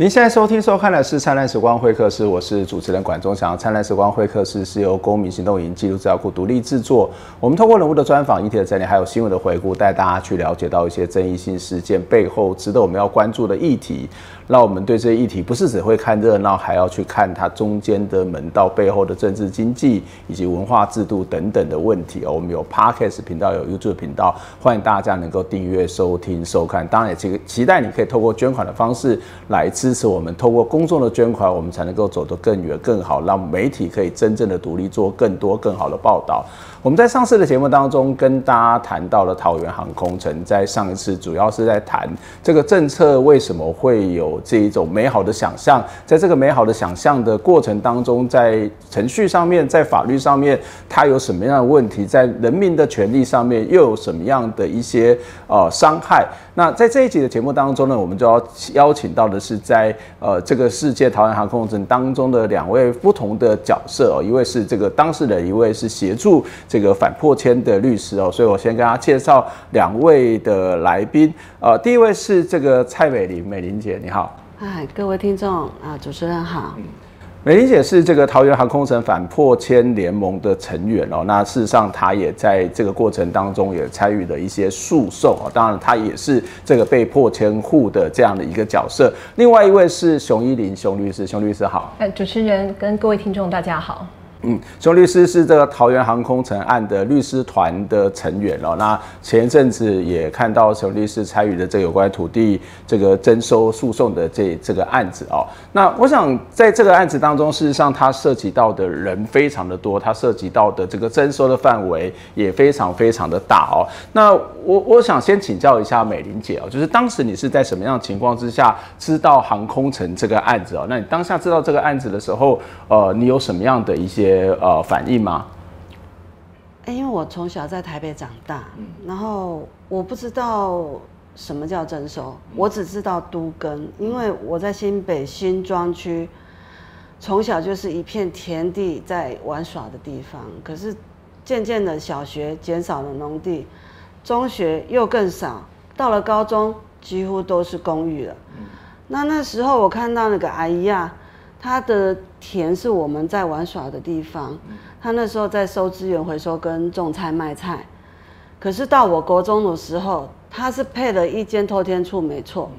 您现在收听收看的是《灿烂时光会客室》，我是主持人管中祥。《灿烂时光会客室》是由公民行动营记录资料库独立制作。我们通过人物的专访、议题的整理，还有新闻的回顾，带大家去了解到一些争议性事件背后值得我们要关注的议题。让我们对这些议题不是只会看热闹，还要去看它中间的门道背后的政治、经济以及文化制度等等的问题哦。我们有 Podcast 频道，有 YouTube 频道，欢迎大家能够订阅、收听、收看。当然也期期待你可以透过捐款的方式来支持我们，透过公众的捐款，我们才能够走得更远、更好，让媒体可以真正的独立，做更多、更好的报道。我们在上次的节目当中跟大家谈到了桃园航空城，在上一次主要是在谈这个政策为什么会有这一种美好的想象，在这个美好的想象的过程当中，在程序上面，在法律上面，它有什么样的问题？在人民的权利上面又有什么样的一些呃伤害？那在这一集的节目当中呢，我们就要邀请到的是在呃这个世界桃园航空城当中的两位不同的角色哦，一位是这个当事人，一位是协助。这个反破迁的律师哦，所以我先跟大家介绍两位的来宾。呃，第一位是这个蔡美玲，美玲姐，你好。嗨，各位听众啊，主持人好。美玲姐是这个桃园航空城反破千联盟的成员哦。那事实上，她也在这个过程当中也参与了一些诉讼哦。当然，她也是这个被破千户的这样的一个角色。另外一位是熊依林熊律师，熊律师好。哎，主持人跟各位听众大家好。嗯，熊律师是这个桃园航空城案的律师团的成员哦。那前一阵子也看到熊律师参与的这有关土地这个征收诉讼的这这个案子哦。那我想在这个案子当中，事实上它涉及到的人非常的多，它涉及到的这个征收的范围也非常非常的大哦。那我我想先请教一下美玲姐哦，就是当时你是在什么样的情况之下知道航空城这个案子哦？那你当下知道这个案子的时候，呃，你有什么样的一些？呃，反应吗？哎，因为我从小在台北长大，然后我不知道什么叫征收，我只知道都根，因为我在新北新庄区，从小就是一片田地在玩耍的地方。可是渐渐的，小学减少了农地，中学又更少，到了高中几乎都是公寓了。那那时候我看到那个阿姨啊。她的田是我们在玩耍的地方，他那时候在收资源回收跟种菜卖菜，可是到我国中的时候，他是配了一间偷天处没错，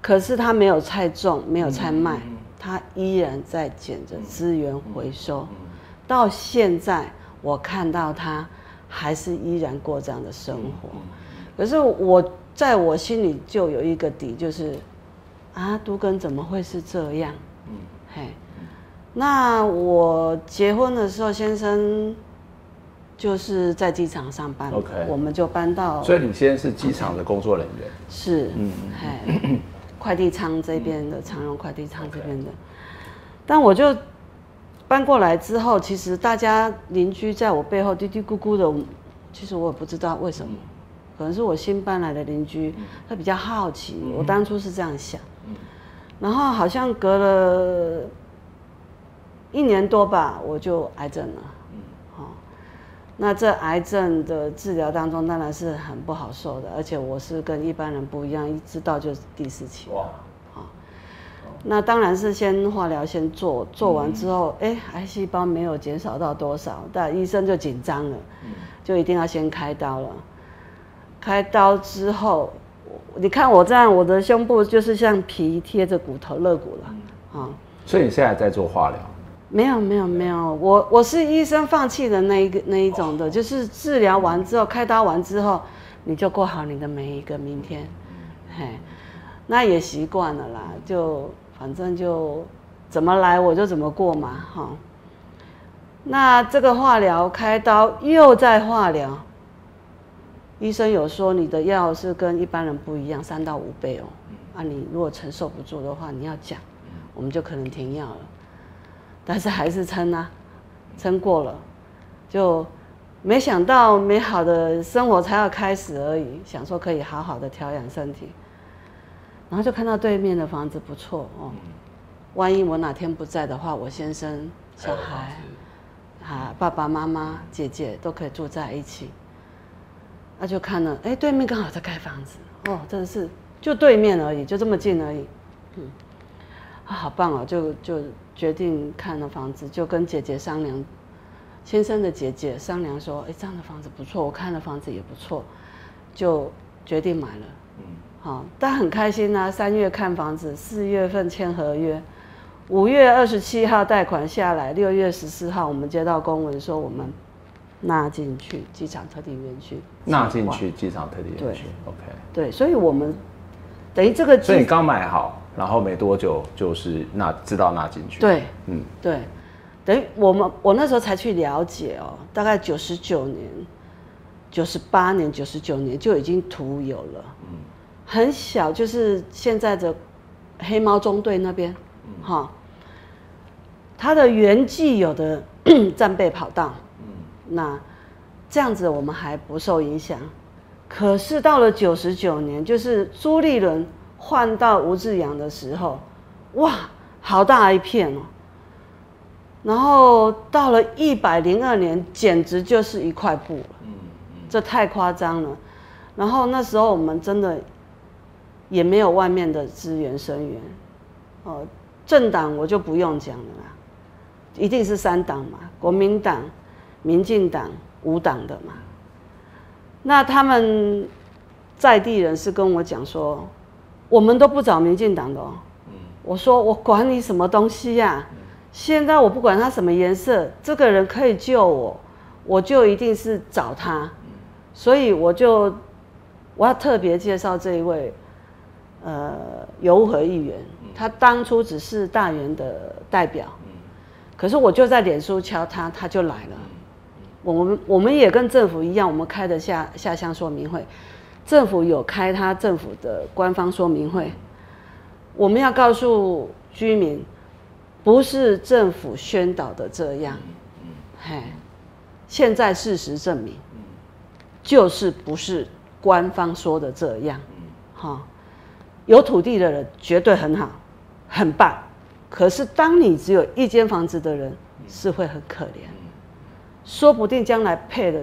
可是他没有菜种，没有菜卖，他依然在捡着资源回收，到现在我看到他还是依然过这样的生活，可是我在我心里就有一个底，就是啊，都根怎么会是这样？嘿，那我结婚的时候，先生就是在机场上班，OK，我们就搬到。所以你现在是机场的工作人员？是，嗯，嘿，快递仓这边的常用快递仓这边的。但我就搬过来之后，其实大家邻居在我背后嘀嘀咕咕的，其实我也不知道为什么，可能是我新搬来的邻居，他比较好奇。我当初是这样想。然后好像隔了一年多吧，我就癌症了。好，那这癌症的治疗当中当然是很不好受的，而且我是跟一般人不一样，一知道就是第四期。哇！好，那当然是先化疗先做，做完之后，哎，癌细胞没有减少到多少，但医生就紧张了，就一定要先开刀了。开刀之后。你看我这样，我的胸部就是像皮贴着骨头肋骨了，啊。所以你现在在做化疗？没有没有没有，我我是医生放弃的那一个那一种的，就是治疗完之后，开刀完之后，你就过好你的每一个明天，嘿，那也习惯了啦，就反正就怎么来我就怎么过嘛，哈。那这个化疗开刀又在化疗。医生有说你的药是跟一般人不一样，三到五倍哦。啊，你如果承受不住的话，你要讲，我们就可能停药了。但是还是撑啊，撑过了，就没想到美好的生活才要开始而已。想说可以好好的调养身体，然后就看到对面的房子不错哦。万一我哪天不在的话，我先生、小孩、啊爸爸妈妈、姐姐都可以住在一起。那就看了，哎，对面刚好在盖房子，哦，真的是就对面而已，就这么近而已，嗯。啊好棒哦，就就决定看了房子，就跟姐姐商量，先生的姐姐商量说，哎，这样的房子不错，我看了房子也不错，就决定买了。嗯，好，但很开心啊，三月看房子，四月份签合约，五月二十七号贷款下来，六月十四号我们接到公文说我们纳进去机场特定园区，纳进去机场特定园区，OK，对，所以我们等于这个，所以你刚买好，然后没多久就是纳知道纳进去，对，嗯，对，等于我们我那时候才去了解哦，大概九十九年、九十八年、九十九年就已经图有了，嗯，很小，就是现在的黑猫中队那边，哈，它的原既有的 战备跑道。那这样子我们还不受影响，可是到了九十九年，就是朱立伦换到吴志阳的时候，哇，好大一片哦。然后到了一百零二年，简直就是一块布了，这太夸张了。然后那时候我们真的也没有外面的资源生源，哦，政党我就不用讲了啦，一定是三党嘛，国民党。民进党无党的嘛，那他们在地人是跟我讲说，我们都不找民进党的哦。我说我管你什么东西呀？现在我不管他什么颜色，这个人可以救我，我就一定是找他。所以我就我要特别介绍这一位，呃，游和议员，他当初只是大员的代表，可是我就在脸书敲他，他就来了。我们我们也跟政府一样，我们开的下下乡说明会，政府有开他政府的官方说明会，我们要告诉居民，不是政府宣导的这样，嘿，现在事实证明，就是不是官方说的这样，哈，有土地的人绝对很好，很棒，可是当你只有一间房子的人，是会很可怜。说不定将来配了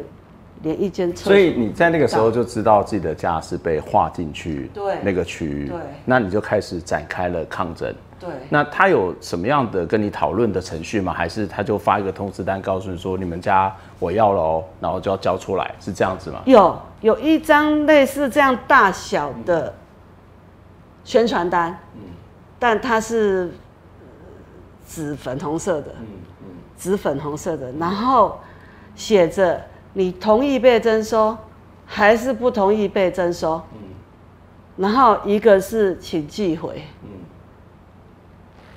连一间车，所以你在那个时候就知道自己的家是被划进去对那个区域，对，那你就开始展开了抗争。对，那他有什么样的跟你讨论的程序吗？还是他就发一个通知单告诉你说你们家我要了哦，然后就要交出来，是这样子吗？有有一张类似这样大小的宣传单，嗯，但它是紫粉红色的，嗯嗯，紫粉红色的，然后。写着你同意被征收，还是不同意被征收？嗯，然后一个是请寄回，嗯，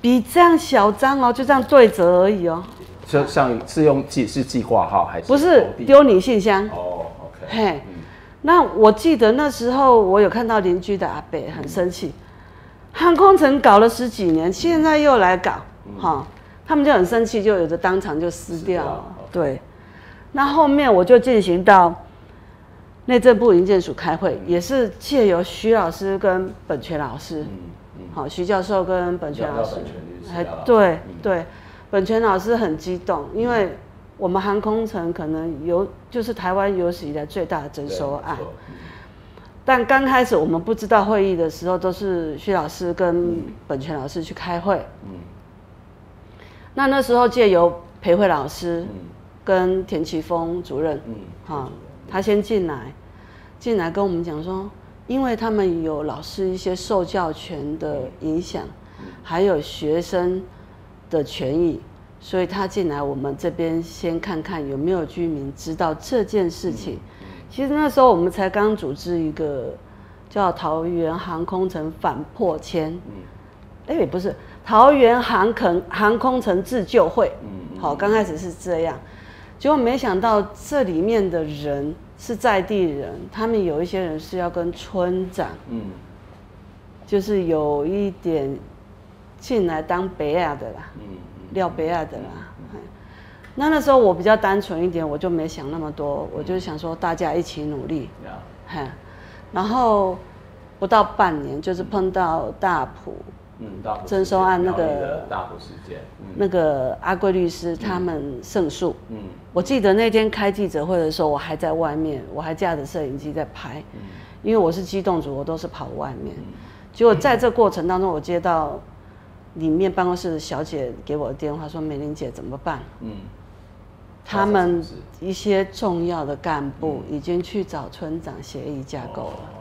比这样小张哦，就这样对折而已哦。就像是用寄是寄挂号还是？不是丢你信箱哦，OK。嘿，那我记得那时候我有看到邻居的阿伯很生气，航空城搞了十几年，现在又来搞，哈，他们就很生气，就有的当场就撕掉，对。那后面我就进行到内政部营建署开会，也是借由徐老师跟本权老师，好，徐教授跟本权老师，哎，对对，本权老师很激动，因为我们航空城可能有就是台湾有史以来最大的征收案，但刚开始我们不知道会议的时候，都是徐老师跟本权老师去开会，那那时候借由裴慧老师。跟田奇峰主任，嗯，哈，他先进来，进来跟我们讲说，因为他们有老师一些受教权的影响，还有学生的权益，所以他进来我们这边先看看有没有居民知道这件事情。其实那时候我们才刚组织一个叫桃园航空城反破迁，嗯，哎，不是桃园航空航空城自救会，嗯，好，刚开始是这样。结果没想到这里面的人是在地人，他们有一些人是要跟村长，嗯，就是有一点进来当北亚的啦，嗯，廖北亚的啦。那那时候我比较单纯一点，我就没想那么多，我就想说大家一起努力，哈。然后不到半年，就是碰到大埔。征收案那个大事件，那个阿贵律师他们胜诉。嗯，我记得那天开记者会的时候，我还在外面，我还架着摄影机在拍。嗯，因为我是机动组，我都是跑外面。结果在这过程当中，我接到里面办公室的小姐给我的电话说：“美玲姐怎么办？”嗯，他们一些重要的干部已经去找村长协议架构了。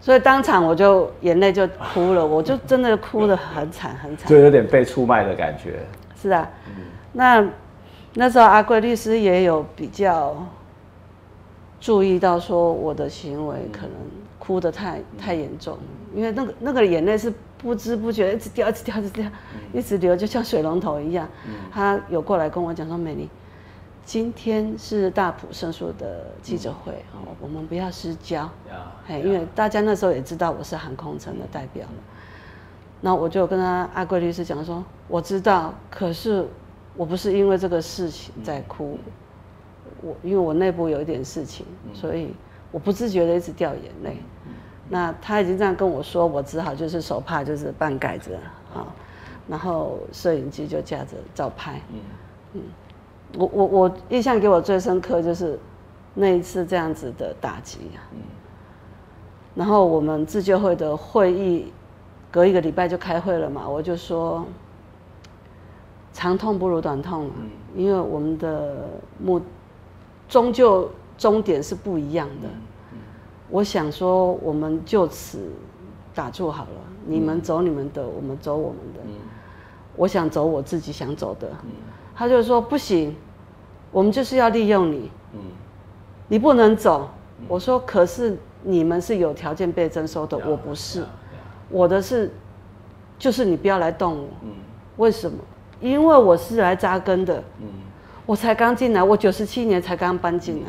所以当场我就眼泪就哭了，我就真的哭得很惨很惨，就有点被出卖的感觉。是啊，那那时候阿贵律师也有比较注意到说我的行为可能哭得太太严重，因为那个那个眼泪是不知不觉一直掉一直掉一直掉，一直流，就像水龙头一样。他有过来跟我讲说：“美丽，今天是大埔胜诉的记者会，哦，我们不要失焦。哎，因为大家那时候也知道我是航空城的代表了。那我就跟他阿贵律师讲说，我知道，可是我不是因为这个事情在哭，我因为我内部有一点事情，所以我不自觉的一直掉眼泪。那他已经这样跟我说，我只好就是手帕就是半盖着啊，然后摄影机就架着照拍。嗯，我我我印象给我最深刻就是那一次这样子的打击啊。然后我们自救会的会议隔一个礼拜就开会了嘛，我就说长痛不如短痛，因为我们的目终究终点是不一样的。我想说，我们就此打住好了，你们走你们的，我们走我们的。我想走我自己想走的。他就说不行，我们就是要利用你。你不能走。我说可是你们是有条件被征收的，我不是。我的是，就是你不要来动我。为什么？因为我是来扎根的。我才刚进来，我九十七年才刚搬进来。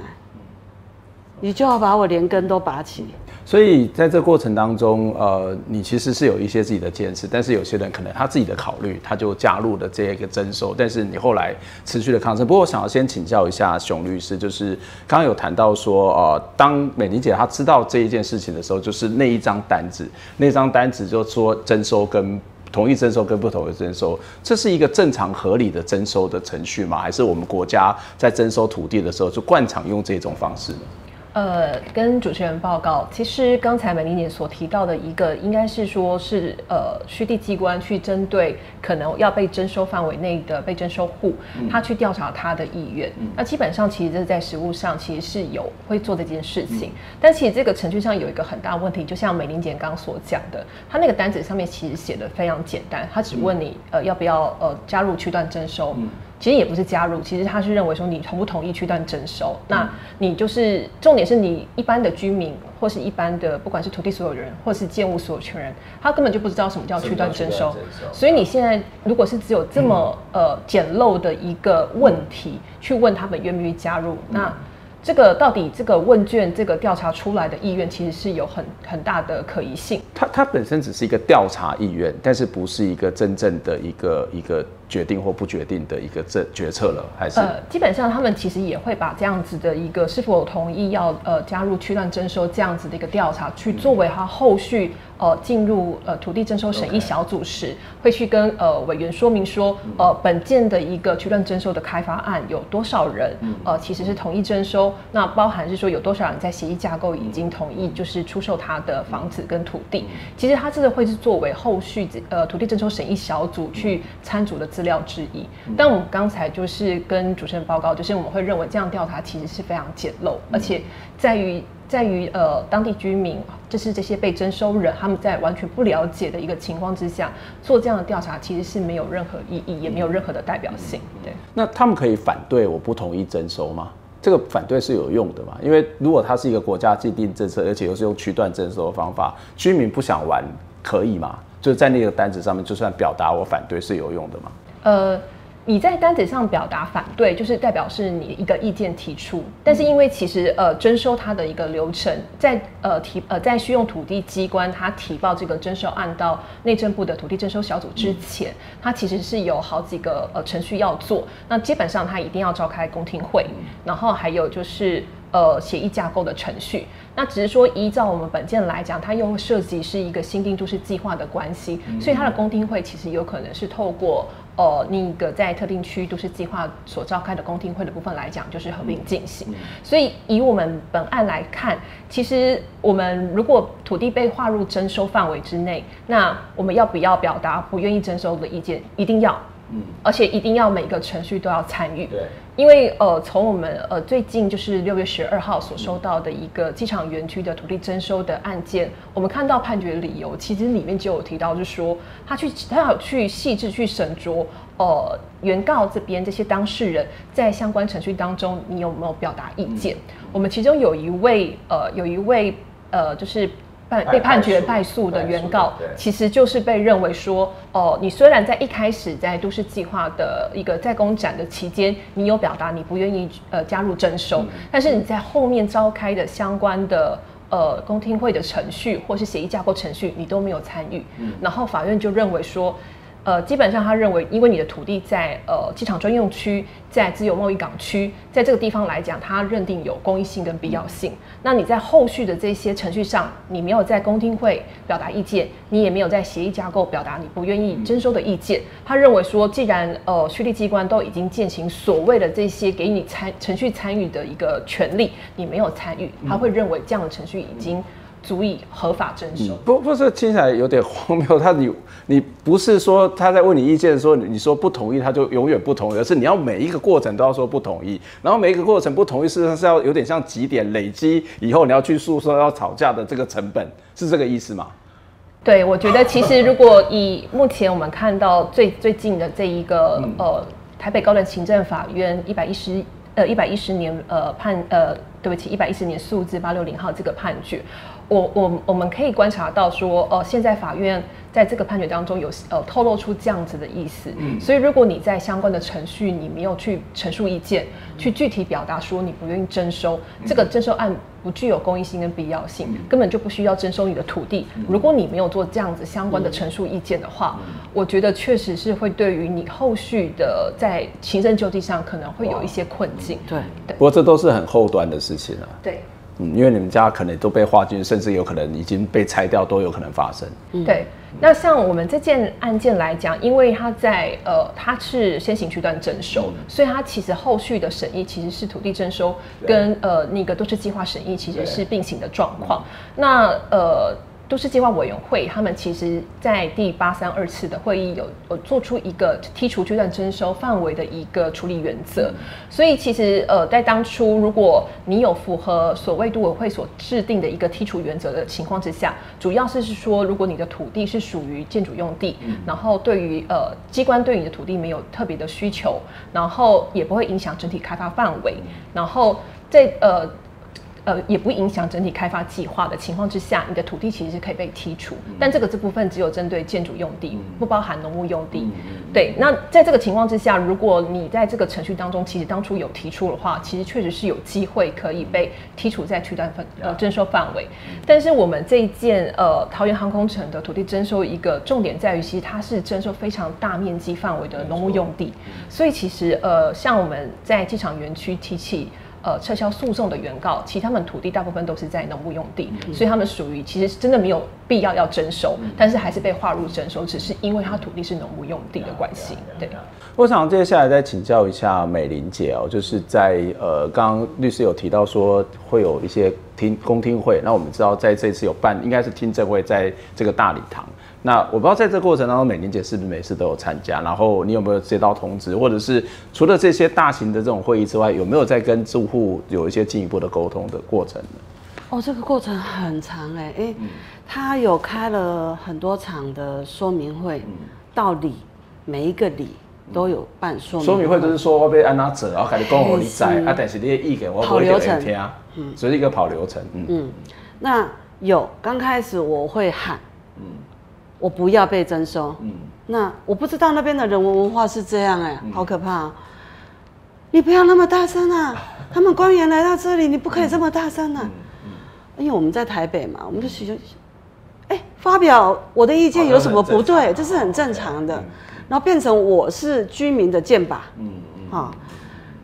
你就要把我连根都拔起。所以在这过程当中，呃，你其实是有一些自己的坚持，但是有些人可能他自己的考虑，他就加入了这一个征收。但是你后来持续的抗争。不过我想要先请教一下熊律师，就是刚刚有谈到说，呃，当美玲姐她知道这一件事情的时候，就是那一张单子，那张单子就说征收跟同意征收跟不同意征收，这是一个正常合理的征收的程序吗？还是我们国家在征收土地的时候就惯常用这种方式呢？呃，跟主持人报告，其实刚才美玲姐所提到的一个，应该是说是呃，区地机关去针对可能要被征收范围内的被征收户，他去调查他的意愿。那基本上其实这是在实务上其实是有会做这件事情，但其实这个程序上有一个很大问题，就像美玲姐刚刚所讲的，他那个单子上面其实写的非常简单，他只问你呃要不要呃加入区段征收。其实也不是加入，其实他是认为说你同不同意区段征收，那你就是重点是你一般的居民或是一般的不管是土地所有人或是建物所有权人，他根本就不知道什么叫区段征收，所以你现在如果是只有这么呃简陋的一个问题去问他们愿不愿意加入，那。这个到底这个问卷这个调查出来的意愿，其实是有很很大的可疑性。它它本身只是一个调查意愿，但是不是一个真正的一个一个决定或不决定的一个这决策了，还是？呃，基本上他们其实也会把这样子的一个是否同意要呃加入区段征收这样子的一个调查，去作为他后续。呃，进入呃土地征收审议小组时，会去跟呃委员说明说，呃本件的一个区段征收的开发案有多少人，呃其实是同意征收，那包含是说有多少人在协议架构已经同意就是出售他的房子跟土地，其实他这个会是作为后续呃土地征收审议小组去参组的资料之一。但我们刚才就是跟主持人报告，就是我们会认为这样调查其实是非常简陋，而且在于。在于呃当地居民，就是这些被征收人，他们在完全不了解的一个情况之下做这样的调查，其实是没有任何意义，也没有任何的代表性。对，那他们可以反对我不同意征收吗？这个反对是有用的嘛？因为如果它是一个国家既定政策，而且又是用区段征收的方法，居民不想玩可以吗？就是在那个单子上面，就算表达我反对是有用的吗？呃。你在单子上表达反对，就是代表是你一个意见提出。但是因为其实呃征收它的一个流程，在呃提呃在需用土地机关它提报这个征收案到内政部的土地征收小组之前，它其实是有好几个呃程序要做。那基本上它一定要召开公听会，然后还有就是。呃协议架构的程序。那只是说依照我们本件来讲，它又涉及是一个新定都市计划的关系，所以它的公听会其实有可能是透过。呃，另一个在特定区都市计划所召开的公听会的部分来讲，就是合并进行。所以以我们本案来看，其实我们如果土地被划入征收范围之内，那我们要不要表达不愿意征收的意见？一定要。嗯，而且一定要每个程序都要参与。对，因为呃，从我们呃最近就是六月十二号所收到的一个机场园区的土地征收的案件，我们看到判决理由，其实里面就有提到，就是说他去他要去细致去审酌，呃，原告这边这些当事人在相关程序当中，你有没有表达意见？我们其中有一位呃，有一位呃，就是。被判决败诉的原告，其实就是被认为说，哦，你虽然在一开始在都市计划的一个在公展的期间，你有表达你不愿意呃加入征收，但是你在后面召开的相关的呃公听会的程序或是协议架构程序，你都没有参与，然后法院就认为说。呃，基本上他认为，因为你的土地在呃机场专用区，在自由贸易港区，在这个地方来讲，他认定有公益性跟必要性。那你在后续的这些程序上，你没有在公听会表达意见，你也没有在协议架构表达你不愿意征收的意见。他认为说，既然呃区立机关都已经践行所谓的这些给你参程序参与的一个权利，你没有参与，他会认为这样的程序已经。足以合法征收？不，不是听起来有点荒谬。他你你不是说他在问你意见，说你说不同意，他就永远不同意，而是你要每一个过程都要说不同意，然后每一个过程不同意，事实上是要有点像几点累积以后你要去诉说要吵架的这个成本，是这个意思吗？对，我觉得其实如果以目前我们看到最最近的这一个呃台北高等行政法院一百一十呃一百一十年呃判呃对不起一百一十年数字八六零号这个判决。我我我们可以观察到说，呃，现在法院在这个判决当中有呃透露出这样子的意思，嗯，所以如果你在相关的程序你没有去陈述意见，去具体表达说你不愿意征收，这个征收案不具有公益性跟必要性，根本就不需要征收你的土地。如果你没有做这样子相关的陈述意见的话，我觉得确实是会对于你后续的在行政救济上可能会有一些困境。对。对，不过这都是很后端的事情啊。对。嗯，因为你们家可能都被划进，甚至有可能已经被拆掉，都有可能发生。对，那像我们这件案件来讲，因为它在呃，它是先行区段征收，所以它其实后续的审议其实是土地征收跟呃那个都市计划审议其实是并行的状况。那呃。都市计划委员会，他们其实在第八三二次的会议有有做出一个剔除区段征收范围的一个处理原则，所以其实呃在当初如果你有符合所谓都委会所制定的一个剔除原则的情况之下，主要是是说如果你的土地是属于建筑用地，然后对于呃机关对你的土地没有特别的需求，然后也不会影响整体开发范围，然后在呃。呃，也不影响整体开发计划的情况之下，你的土地其实是可以被剔除。但这个这部分只有针对建筑用地，不包含农务用地。对，那在这个情况之下，如果你在这个程序当中，其实当初有提出的话，其实确实是有机会可以被剔除在区段分呃征收范围。但是我们这一件呃桃园航空城的土地征收，一个重点在于，其实它是征收非常大面积范围的农务用地，所以其实呃像我们在机场园区提起。呃，撤销诉讼的原告，其他们土地大部分都是在农牧用地，所以他们属于其实真的没有必要要征收，但是还是被划入征收，只是因为他土地是农牧用地的关系。对。我想接下来再请教一下美玲姐哦，就是在呃，刚刚律师有提到说会有一些听公听会，那我们知道在这次有办，应该是听证会在这个大礼堂。那我不知道在这过程当中，美玲姐是不是每次都有参加？然后你有没有接到通知，或者是除了这些大型的这种会议之外，有没有在跟住户有一些进一步的沟通的过程呢？哦，这个过程很长哎，哎，他有开了很多场的说明会，到里每一个里都有办说明。说明会就是说我被安娜者，然后开始讲我你在啊，但是你的意见我不会给人听，嗯，所以一个跑流程，嗯嗯，那有刚开始我会喊，嗯。我不要被征收。嗯，那我不知道那边的人文文化是这样哎，好可怕！你不要那么大声啊！他们官员来到这里，你不可以这么大声啊！因为我们在台北嘛，我们就许就，哎，发表我的意见有什么不对？这是很正常的。然后变成我是居民的剑靶。嗯嗯。好，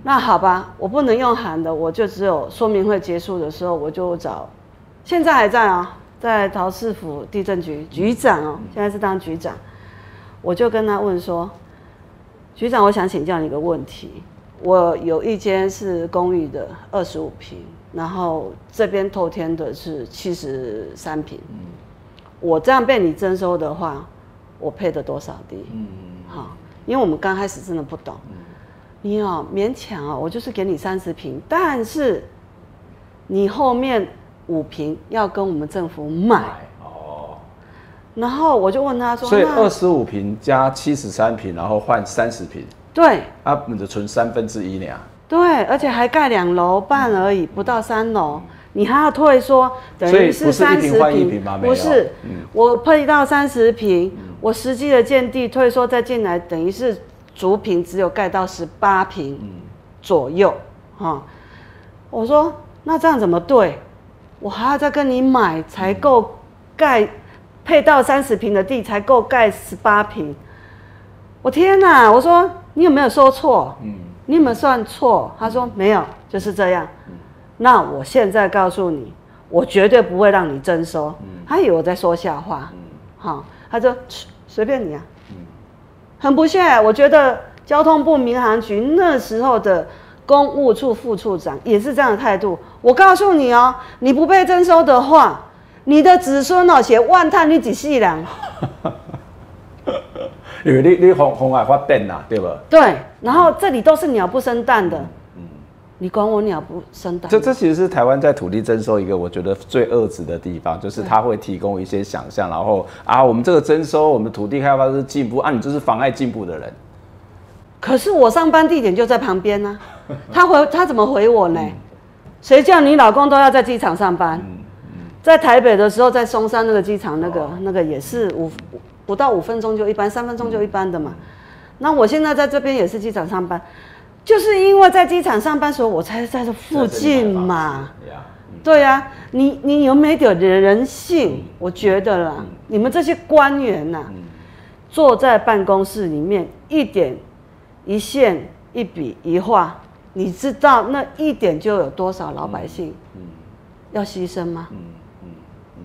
那好吧，我不能用喊的，我就只有说明会结束的时候，我就找，现在还在啊，在桃市府地震局局长哦，现在是当局长，我就跟他问说，局长，我想请教你一个问题，我有一间是公寓的二十五平，然后这边透天的是七十三平，我这样被你征收的话，我配的多少地？嗯，好，因为我们刚开始真的不懂。你哦，勉强哦，我就是给你三十平，但是你后面五平要跟我们政府买哦。然后我就问他说：“所以二十五平加七十三平，然后换三十平？”对。啊，你的存三分之一呢？对，而且还盖两楼半而已，不到三楼，你还要退缩，等于是三十平吗？不是，我配到三十平，我实际的建地退缩再进来，等于是。竹坪只有盖到十八平左右，哈，我说那这样怎么对？我还要再跟你买才够盖配到三十平的地才够盖十八平，我天哪！我说你有没有说错？嗯，你有没有算错？他说没有，就是这样。那我现在告诉你，我绝对不会让你征收。他以为我在说笑话，好，他说随便你啊。很不屑，我觉得交通部民航局那时候的公务处副处长也是这样的态度。我告诉你哦，你不被征收的话，你的子孙哦写万叹你几细粮。因为你你红红海发电呐，对吧？对，然后这里都是鸟不生蛋的。嗯你管我鸟不生蛋？这这其实是台湾在土地征收一个我觉得最恶质的地方，就是他会提供一些想象，然后啊，我们这个征收，我们土地开发是进步啊，你就是妨碍进步的人。可是我上班地点就在旁边呢，他回他怎么回我呢？谁叫你老公都要在机场上班？在台北的时候，在松山那个机场，那个那个也是五不到五分钟就一班，三分钟就一班的嘛。那我现在在这边也是机场上班。就是因为在机场上班时候，我才在这附近嘛。对呀，你你有没有点人性？我觉得啦，你们这些官员呐，坐在办公室里面，一点一线一笔一画，你知道那一点就有多少老百姓要牺牲吗？嗯嗯嗯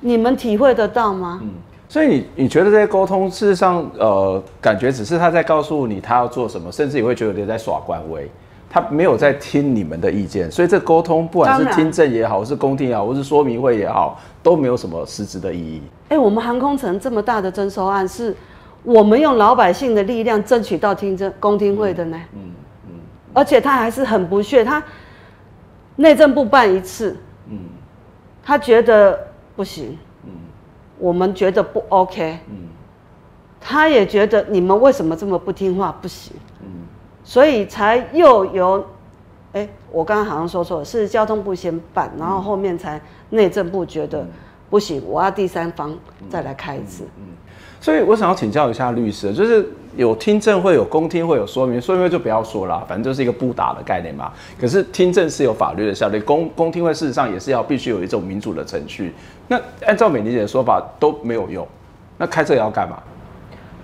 你们体会得到吗？嗯所以你你觉得这些沟通，事实上，呃，感觉只是他在告诉你他要做什么，甚至你会觉得有点在耍官威，他没有在听你们的意见。所以这沟通，不管是听证也好，是公听也好，或是说明会也好，都没有什么实质的意义。哎，我们航空城这么大的征收案，是我们用老百姓的力量争取到听证公听会的呢。嗯嗯。而且他还是很不屑，他内政部办一次，嗯，他觉得不行。我们觉得不 OK，嗯，他也觉得你们为什么这么不听话不行，嗯，所以才又由，哎，我刚刚好像说错了，是交通部先办，然后后面才内政部觉得不行，我要第三方再来开一次，嗯。所以我想要请教一下律师，就是有听证会有公听会有说明，说明会就不要说了，反正就是一个不打的概念嘛。可是听证是有法律的效力，公公听会事实上也是要必须有一种民主的程序。那按照美丽姐的说法都没有用，那开这也要干嘛？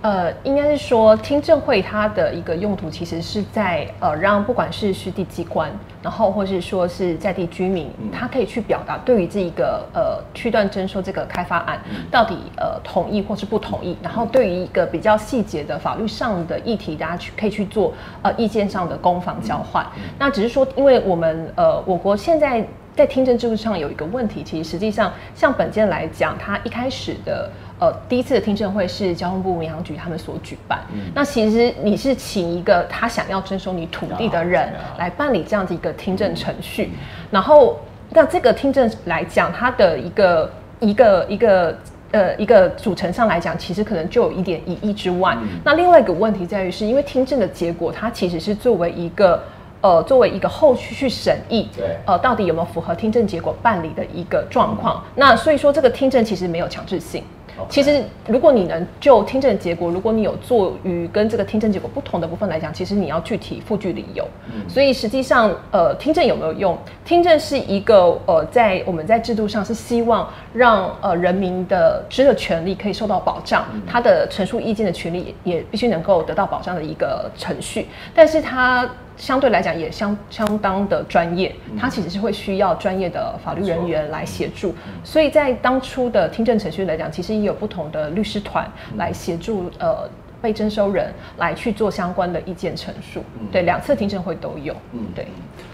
呃，应该是说听证会它的一个用途，其实是在呃让不管是实地机关，然后或是说是在地居民，他可以去表达对于这一个呃区段征收这个开发案到底呃同意或是不同意，然后对于一个比较细节的法律上的议题，大家去可以去做呃意见上的攻防交换。那只是说，因为我们呃我国现在在听证制度上有一个问题，其实实际上像本件来讲，它一开始的。呃，第一次的听证会是交通部民航局他们所举办。那其实你是请一个他想要征收你土地的人来办理这样子一个听证程序。然后，那这个听证来讲，它的一个一个一个呃一个组成上来讲，其实可能就有一点疑义之外。那另外一个问题在于，是因为听证的结果，它其实是作为一个呃作为一个后续去审议，对，呃到底有没有符合听证结果办理的一个状况。那所以说，这个听证其实没有强制性。其实，如果你能就听证结果，如果你有做与跟这个听证结果不同的部分来讲，其实你要具体附具理由。所以实际上，呃，听证有没有用？听证是一个呃，在我们在制度上是希望让呃人民的知的权利可以受到保障，他的陈述意见的权利也必须能够得到保障的一个程序。但是它相对来讲也相相当的专业，它其实是会需要专业的法律人员来协助。所以在当初的听证程序来讲，其实也有不同的律师团来协助呃。被征收人来去做相关的意见陈述，对，两次听证会都有，嗯，对。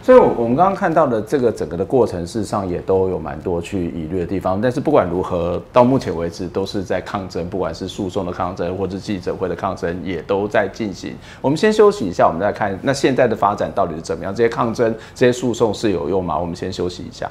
所以，我我们刚刚看到的这个整个的过程，事实上也都有蛮多去疑虑的地方。但是不管如何，到目前为止都是在抗争，不管是诉讼的抗争，或者记者会的抗争，也都在进行。我们先休息一下，我们再看那现在的发展到底是怎么样？这些抗争、这些诉讼是有用吗？我们先休息一下。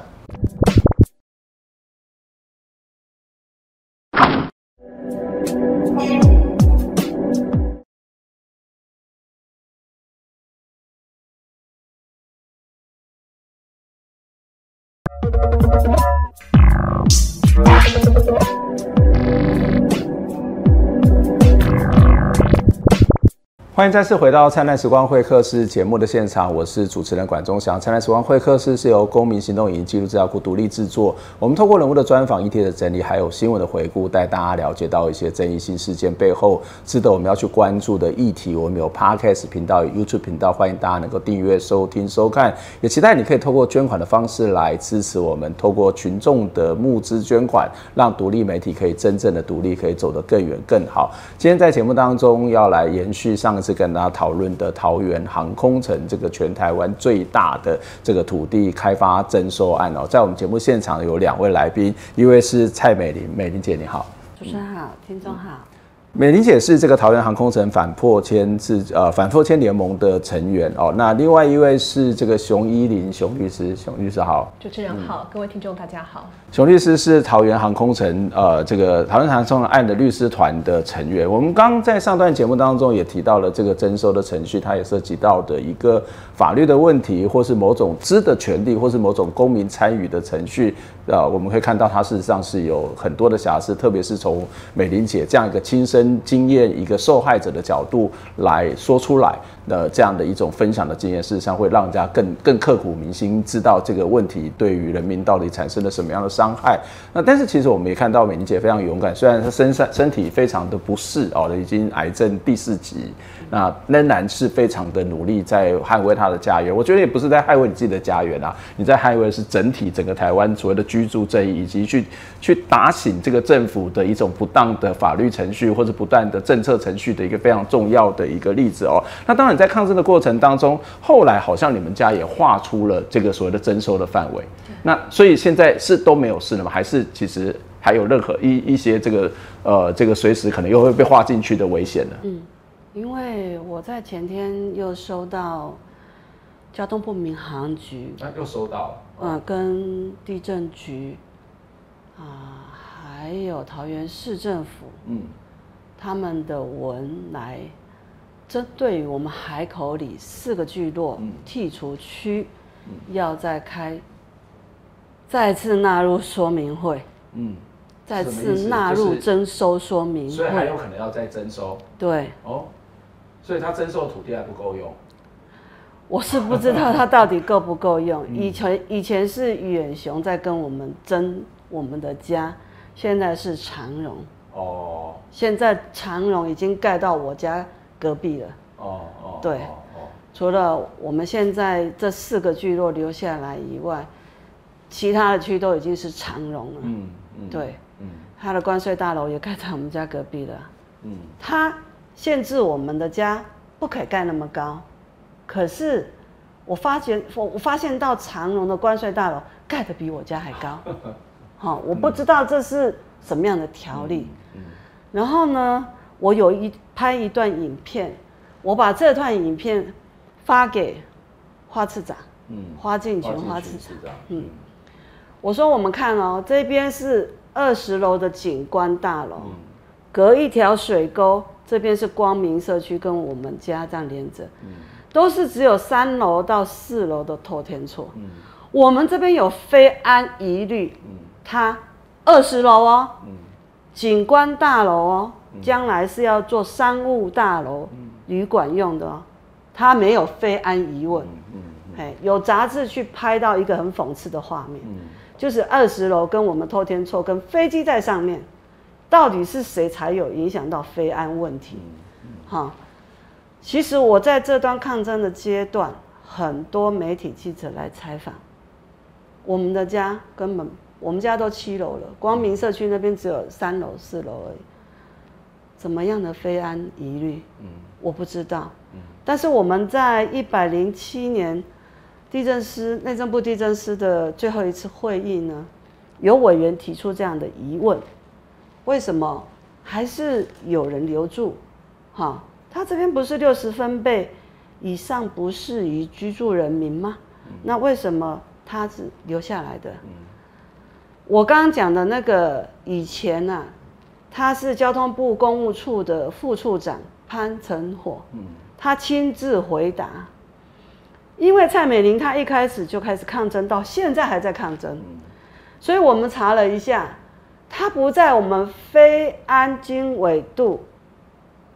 欢迎再次回到《灿烂时光会客室》节目的现场，我是主持人管中祥。《灿烂时光会客室》是由公民行动影音记录资料库独立制作。我们透过人物的专访、议题的整理，还有新闻的回顾，带大家了解到一些争议性事件背后值得我们要去关注的议题。我们有 Podcast 频道、YouTube 频道，欢迎大家能够订阅、收听、收看。也期待你可以透过捐款的方式来支持我们，透过群众的募资捐款，让独立媒体可以真正的独立，可以走得更远、更好。今天在节目当中要来延续上次跟大家讨论的桃园航空城这个全台湾最大的这个土地开发征收案哦，在我们节目现场有两位来宾，一位是蔡美玲，美玲姐你好，主持人好，听众好。美玲姐是这个桃园航空城反破千自呃反破千联盟的成员哦。那另外一位是这个熊依林熊律师，熊律师好。主持人好，各位听众大家好。熊律师是桃园航空城呃这个桃园航空城案的律师团的成员。我们刚在上段节目当中也提到了这个征收的程序，它也涉及到的一个法律的问题，或是某种知的权利，或是某种公民参与的程序。呃，我们可以看到它事实上是有很多的瑕疵，特别是从美玲姐这样一个亲身。经验一个受害者的角度来说出来。的这样的一种分享的经验，事实上会让人家更更刻骨铭心，知道这个问题对于人民到底产生了什么样的伤害。那但是其实我们也看到美玲姐非常勇敢，虽然她身上身体非常的不适哦，已经癌症第四级，那仍然是非常的努力在捍卫他的家园。我觉得也不是在捍卫你自己的家园啊，你在捍卫的是整体整个台湾所谓的居住正义，以及去去打醒这个政府的一种不当的法律程序或者不断的政策程序的一个非常重要的一个例子哦。那当然。在抗争的过程当中，后来好像你们家也划出了这个所谓的征收的范围。那所以现在是都没有事了吗？还是其实还有任何一一些这个呃这个随时可能又会被划进去的危险呢？嗯，因为我在前天又收到交通部民航局，那又收到，嗯，跟地震局啊，还有桃园市政府，嗯，他们的文来。针对于我们海口里四个聚落剔除区，要再开，再次纳入说明会，嗯，再次纳入征收说明会，所以还有可能要再征收。对，哦，所以他征收土地还不够用。我是不知道他到底够不够用。以前以前是远雄在跟我们争我们的家，现在是长荣。哦，现在长荣已经盖到我家。隔壁了哦哦，对哦，除了我们现在这四个聚落留下来以外，其他的区都已经是长荣了。嗯嗯，对，嗯，他的关税大楼也盖在我们家隔壁了。嗯，他限制我们的家不可以盖那么高，可是我发觉我我发现到长荣的关税大楼盖的比我家还高。好，我不知道这是什么样的条例。嗯，然后呢？我有一拍一段影片，我把这段影片发给花次长，嗯，花敬全花次长，嗯，我说我们看哦，这边是二十楼的景观大楼，隔一条水沟，这边是光明社区跟我们家这样连着，嗯，都是只有三楼到四楼的透天厝，嗯，我们这边有非安疑虑，嗯，它二十楼哦，嗯，景观大楼哦。将来是要做商务大楼、旅馆用的哦，它没有非安疑问。嗯哎，有杂志去拍到一个很讽刺的画面，就是二十楼跟我们透天错跟飞机在上面，到底是谁才有影响到非安问题？哈，其实我在这段抗争的阶段，很多媒体记者来采访，我们的家根本，我们家都七楼了，光明社区那边只有三楼、四楼而已。怎么样的非安疑虑？嗯，我不知道。嗯，但是我们在一百零七年地震师内政部地震师的最后一次会议呢，有委员提出这样的疑问：为什么还是有人留住？哈，他这边不是六十分贝以上不适宜居住人民吗？那为什么他是留下来的？我刚刚讲的那个以前呢？他是交通部公务处的副处长潘成火，他亲自回答，因为蔡美玲她一开始就开始抗争，到现在还在抗争，所以我们查了一下，他不在我们非安经纬度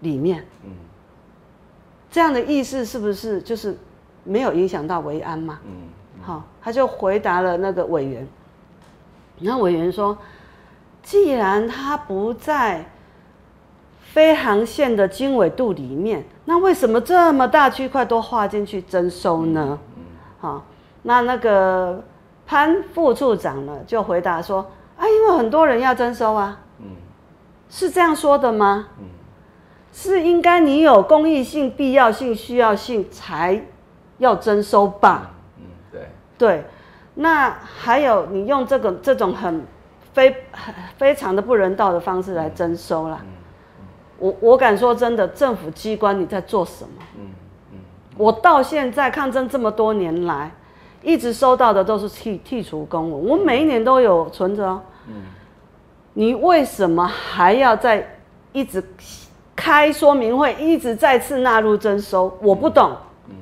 里面，这样的意思是不是就是没有影响到维安嘛？好，他就回答了那个委员，那委员说。既然它不在非航线的经纬度里面，那为什么这么大区块都划进去征收呢？好，那那个潘副处长呢就回答说：啊，因为很多人要征收啊。嗯是这样说的吗？是应该你有公益性、必要性、需要性才要征收吧？嗯，对。对，那还有你用这个这种很。非非常的不人道的方式来征收啦。我我敢说真的，政府机关你在做什么？嗯嗯，我到现在抗争这么多年来，一直收到的都是剔剔除公文，我每一年都有存着。嗯，你为什么还要再一直开说明会，一直再次纳入征收？我不懂。嗯，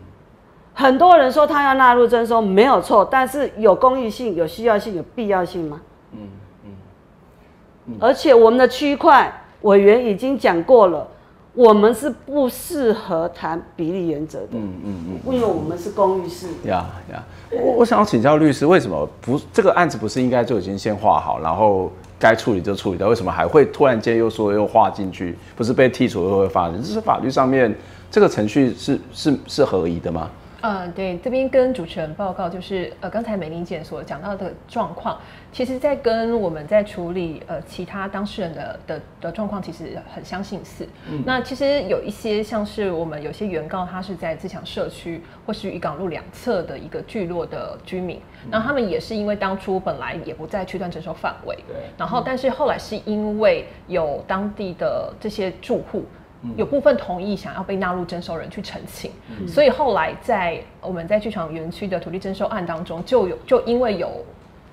很多人说他要纳入征收没有错，但是有公益性、有需要性、有必要性吗？嗯。而且我们的区块委员已经讲过了，我们是不适合谈比例原则的。嗯嗯嗯，因为我们是公寓式。呀呀，我我想要请教律师，为什么不这个案子不是应该就已经先画好，然后该处理就处理掉？为什么还会突然间又说又画进去？不是被剔除又会发生？这是法律上面这个程序是是是合宜的吗？嗯，对，这边跟主持人报告，就是呃，刚才美玲姐所讲到的状况，其实在跟我们在处理呃其他当事人的的的状况，其实很相信似。那其实有一些像是我们有些原告，他是在自强社区或是渔港路两侧的一个聚落的居民，那他们也是因为当初本来也不在区段征收范围，对，然后但是后来是因为有当地的这些住户。有部分同意想要被纳入征收人去澄清，所以后来在我们在剧场园区的土地征收案当中，就有就因为有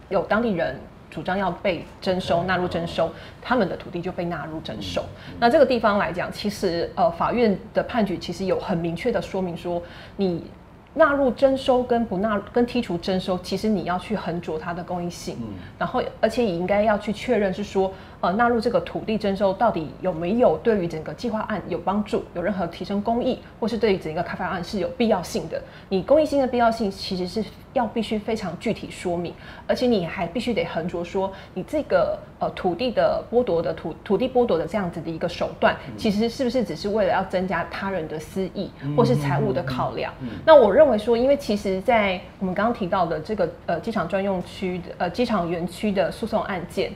有当地人主张要被征收纳入征收，他们的土地就被纳入征收。那这个地方来讲，其实呃法院的判决其实有很明确的说明说你。纳入征收跟不纳跟剔除征收，其实你要去衡酌它的公益性，然后而且也应该要去确认是说，呃，纳入这个土地征收到底有没有对于整个计划案有帮助，有任何提升公益，或是对于整个开发案是有必要性的。你公益性的必要性其实是要必须非常具体说明，而且你还必须得横着说，你这个呃土地的剥夺的土土地剥夺的这样子的一个手段，其实是不是只是为了要增加他人的私益，或是财务的考量？那我认。认为说，因为其实，在我们刚刚提到的这个呃机场专用区的呃机场园区的诉讼案件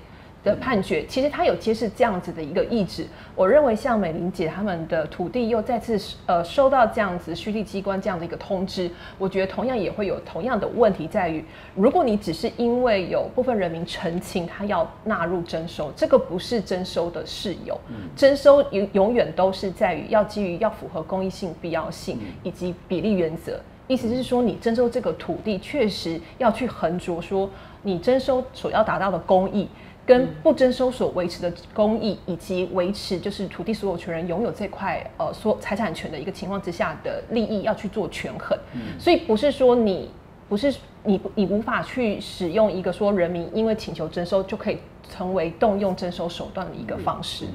的判决，其实它有揭示这样子的一个意志。我认为，像美玲姐他们的土地又再次呃收到这样子虚地机关这样的一个通知，我觉得同样也会有同样的问题在于，如果你只是因为有部分人民澄清他要纳入征收，这个不是征收的事由。征收永永远都是在于要基于要符合公益性、必要性以及比例原则。意思是说，你征收这个土地，确实要去衡酌说，你征收所要达到的公益，跟不征收所维持的公益，以及维持就是土地所有权人拥有这块呃所财产权的一个情况之下的利益，要去做权衡。所以不是说你不是你你无法去使用一个说人民因为请求征收就可以成为动用征收手段的一个方式。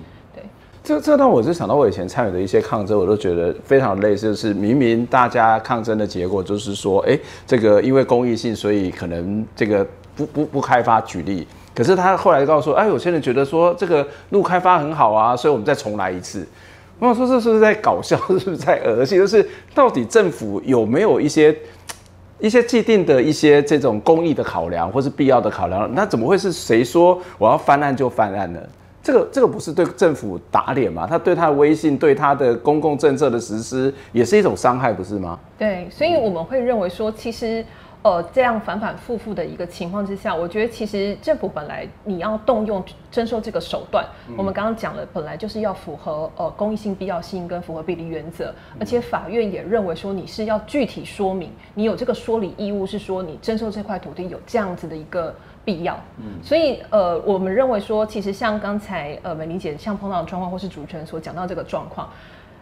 这这让我就想到我以前参与的一些抗争，我都觉得非常类似，就是明明大家抗争的结果就是说，哎，这个因为公益性，所以可能这个不不不开发举例，可是他后来告诉说，哎，有些人觉得说这个路开发很好啊，所以我们再重来一次。我想说这是不是在搞笑，是不是在恶心？就是到底政府有没有一些一些既定的一些这种公益的考量，或是必要的考量？那怎么会是谁说我要翻案就翻案呢？这个这个不是对政府打脸吗？他对他的威信，对他的公共政策的实施，也是一种伤害，不是吗？对，所以我们会认为说，其实。呃，这样反反复复的一个情况之下，我觉得其实政府本来你要动用征收这个手段，我们刚刚讲了，本来就是要符合呃公益性、必要性跟符合比例原则，而且法院也认为说你是要具体说明，你有这个说理义务，是说你征收这块土地有这样子的一个必要。嗯，所以呃，我们认为说，其实像刚才呃美玲姐像碰到的状况，或是主持人所讲到这个状况。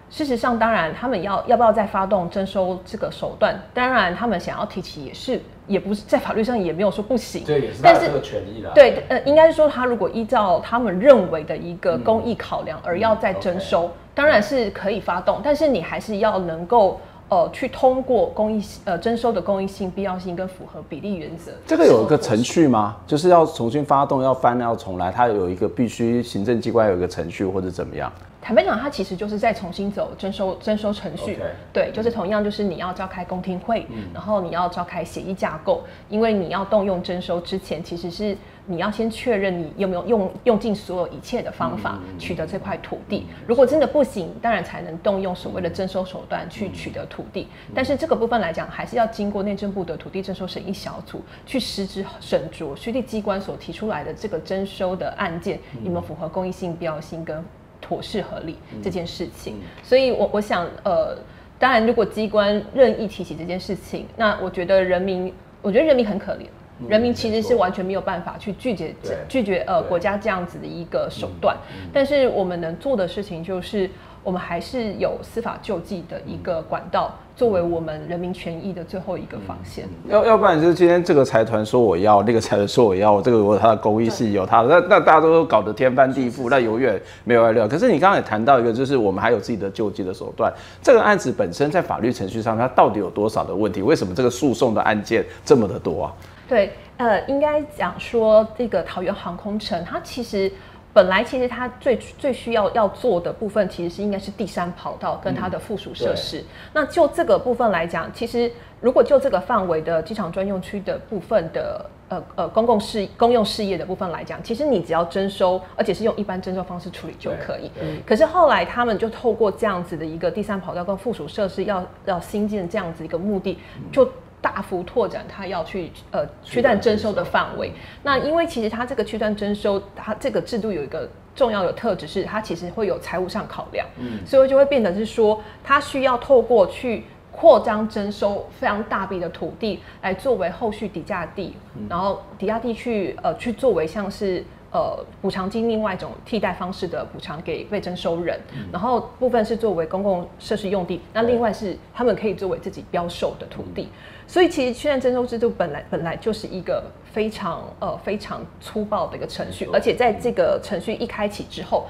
事实上，当然，他们要要不要再发动征收这个手段？当然，他们想要提起也是，也不是在法律上也没有说不行。对，也是他这个权益的。对，呃，应该是说，他如果依照他们认为的一个公益考量而要再征收，当然是可以发动，但是你还是要能够。呃，去通过公益呃征收的公益性、必要性跟符合比例原则，这个有一个程序吗？就是要重新发动、要翻、要重来，它有一个必须行政机关有一个程序或者怎么样？坦白讲，它其实就是在重新走征收征收程序。对，就是同样，就是你要召开公听会，然后你要召开协议架构，因为你要动用征收之前，其实是。你要先确认你有没有用用尽所有一切的方法取得这块土地。如果真的不行，当然才能动用所谓的征收手段去取得土地。但是这个部分来讲，还是要经过内政部的土地征收审议小组去实质审酌区地机关所提出来的这个征收的案件有没有符合公益性、必要性跟妥适合理这件事情。所以，我我想，呃，当然，如果机关任意提起这件事情，那我觉得人民，我觉得人民很可怜。人民其实是完全没有办法去拒绝拒绝呃国家这样子的一个手段，但是我们能做的事情就是，我们还是有司法救济的一个管道，作为我们人民权益的最后一个防线。要要不然就是今天这个财团说我要，那个财团说我要，这个有他的公益是有他的，那那大家都搞得天翻地覆，那永远没有料。可是你刚刚也谈到一个，就是我们还有自己的救济的手段。这个案子本身在法律程序上，它到底有多少的问题？为什么这个诉讼的案件这么的多啊？对，呃，应该讲说这个桃园航空城，它其实本来其实它最最需要要做的部分，其实是应该是第三跑道跟它的附属设施。那就这个部分来讲，其实如果就这个范围的机场专用区的部分的呃呃公共事公用事业的部分来讲，其实你只要征收，而且是用一般征收方式处理就可以。可是后来他们就透过这样子的一个第三跑道跟附属设施要要新建这样子一个目的，就。大幅拓展它要去呃区段征收的范围，那因为其实它这个区段征收，它这个制度有一个重要的特质是，它其实会有财务上考量，嗯，所以就会变得是说，它需要透过去扩张征收非常大笔的土地，来作为后续抵价地，然后抵价地去呃去作为像是。呃，补偿金另外一种替代方式的补偿给被征收人，然后部分是作为公共设施用地，那另外是他们可以作为自己标售的土地。所以其实现在征收制度本来本来就是一个非常呃非常粗暴的一个程序，而且在这个程序一开启之后，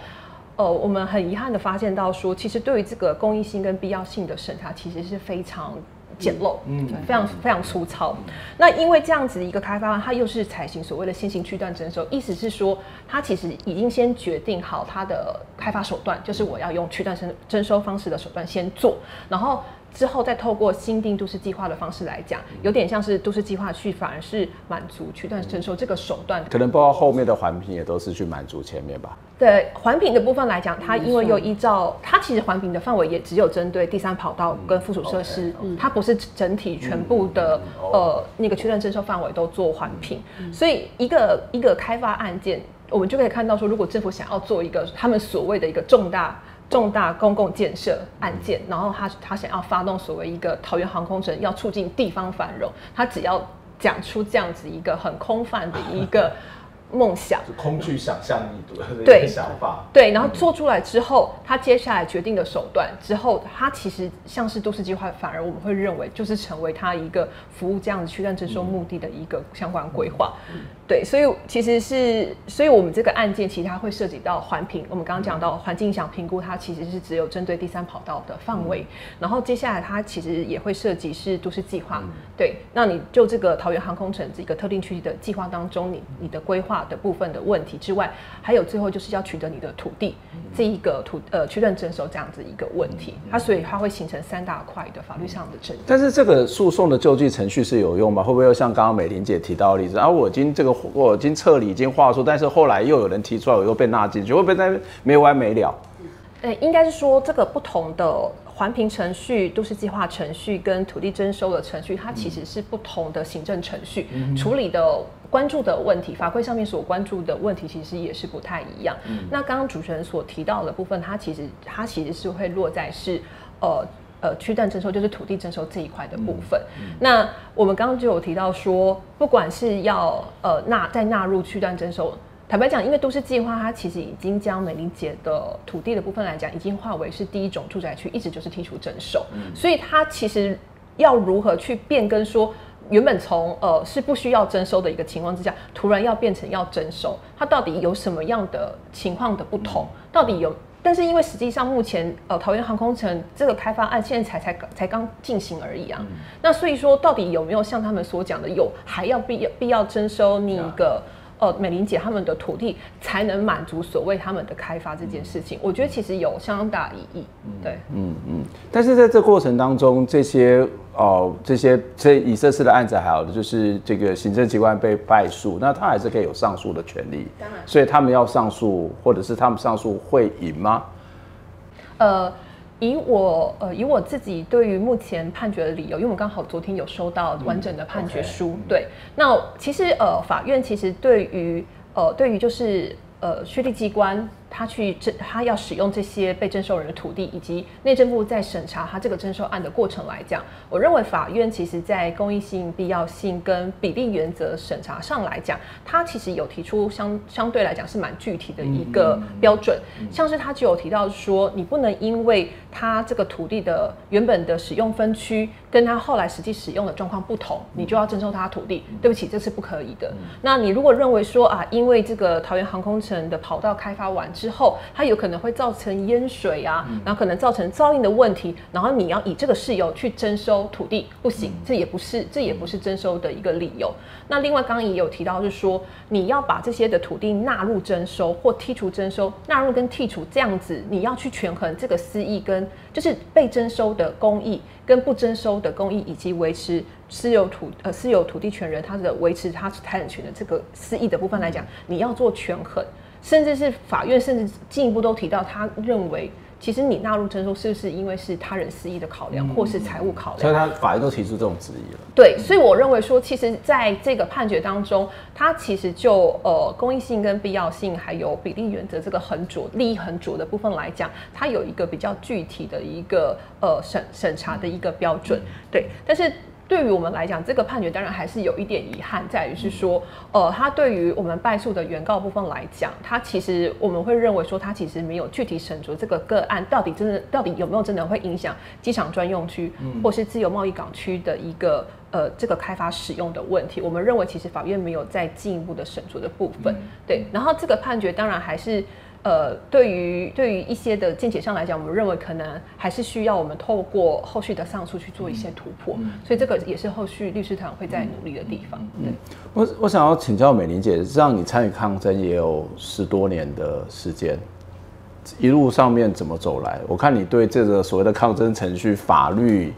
呃，我们很遗憾的发现到说，其实对于这个公益性跟必要性的审查，其实是非常。简陋，嗯，非常非常粗糙。那因为这样子的一个开发案，它又是采行所谓的先行区段征收，意思是说，它其实已经先决定好它的开发手段，就是我要用区段征征收方式的手段先做，然后。之后再透过新定都市计划的方式来讲，有点像是都市计划去反而是满足区段征收这个手段，可能包括后面的环评也都是去满足前面吧。对环评的部分来讲，它因为又依照它其实环评的范围也只有针对第三跑道跟附属设施，它不是整体全部的呃那个区段征收范围都做环评，所以一个一个开发案件，我们就可以看到说，如果政府想要做一个他们所谓的一个重大。重大公共建设案件，然后他他想要发动所谓一个桃园航空城，要促进地方繁荣，他只要讲出这样子一个很空泛的一个。梦想，空具想象力的一个想法，对，然后做出来之后，他接下来决定的手段之后，他其实像是都市计划，反而我们会认为就是成为他一个服务这样子区段征收目的的一个相关规划，对，所以其实是，所以我们这个案件其实它会涉及到环评，我们刚刚讲到环境影响评估，它其实是只有针对第三跑道的范围，然后接下来它其实也会涉及是都市计划，对，那你就这个桃园航空城这个特定区域的计划当中，你你的规划。的部分的问题之外，还有最后就是要取得你的土地这一个土呃区认征收这样子一个问题，它所以它会形成三大块的法律上的争议。但是这个诉讼的救济程序是有用吗？会不会又像刚刚美玲姐提到的例子啊？我已经这个我已经撤离，已经划出，但是后来又有人提出来，我又被纳进去，会不会在没完没了？呃，应该是说这个不同的环评程序、都市计划程序跟土地征收的程序，它其实是不同的行政程序，处理的关注的问题，法规上面所关注的问题，其实也是不太一样。那刚刚主持人所提到的部分，它其实它其实是会落在是呃呃区段征收，就是土地征收这一块的部分。那我们刚刚就有提到说，不管是要呃纳再纳入区段征收。坦白讲，因为都市计划，它其实已经将美玲姐的土地的部分来讲，已经划为是第一种住宅区，一直就是剔除征收。所以它其实要如何去变更，说原本从呃是不需要征收的一个情况之下，突然要变成要征收，它到底有什么样的情况的不同？到底有？但是因为实际上目前呃桃园航空城这个开发案现在才才才刚进行而已啊，那所以说到底有没有像他们所讲的，有还要必要必要征收你一个？呃，美玲姐他们的土地才能满足所谓他们的开发这件事情，我觉得其实有相当大意义。对，嗯嗯。但是在这过程当中，这些哦，这些这以色列的案子还好的，就是这个行政机关被败诉，那他还是可以有上诉的权利。当然。所以他们要上诉，或者是他们上诉会赢吗？呃。以我呃以我自己对于目前判决的理由，因为我刚好昨天有收到完整的判决书，对，那其实呃法院其实对于呃对于就是呃确立机关。他去征，他要使用这些被征收人的土地，以及内政部在审查他这个征收案的过程来讲，我认为法院其实在公益性、必要性跟比例原则审查上来讲，他其实有提出相相对来讲是蛮具体的一个标准，像是他就有提到说，你不能因为他这个土地的原本的使用分区跟他后来实际使用的状况不同，你就要征收他土地，对不起，这是不可以的。那你如果认为说啊，因为这个桃园航空城的跑道开发完。之后，它有可能会造成淹水啊，然后可能造成噪音的问题，然后你要以这个事由去征收土地，不行，这也不是，这也不是征收的一个理由。那另外，刚刚也有提到，就是说你要把这些的土地纳入征收或剔除征收，纳入跟剔除这样子，你要去权衡这个私益跟就是被征收的公益跟不征收的公益，以及维持私有土呃私有土地权人他的维持他财产权的这个私益的部分来讲，你要做权衡。甚至是法院，甚至进一步都提到，他认为其实你纳入征收是不是因为是他人私益的考量，或是财务考量？所以，他法院都提出这种质疑了。对，所以我认为说，其实在这个判决当中，他其实就呃公益性跟必要性，还有比例原则这个很主利益很主的部分来讲，它有一个比较具体的一个呃审审查的一个标准。对，但是。对于我们来讲，这个判决当然还是有一点遗憾，在于是说，呃，它对于我们败诉的原告部分来讲，它其实我们会认为说，它其实没有具体审酌这个个案到底真的到底有没有真的会影响机场专用区或是自由贸易港区的一个呃这个开发使用的问题。我们认为其实法院没有再进一步的审酌的部分。对，然后这个判决当然还是。呃，对于对于一些的见解上来讲，我们认为可能还是需要我们透过后续的上诉去做一些突破，所以这个也是后续律师团会在努力的地方。嗯，我我想要请教美玲姐，让你参与抗争也有十多年的时间，一路上面怎么走来？我看你对这个所谓的抗争程序、法律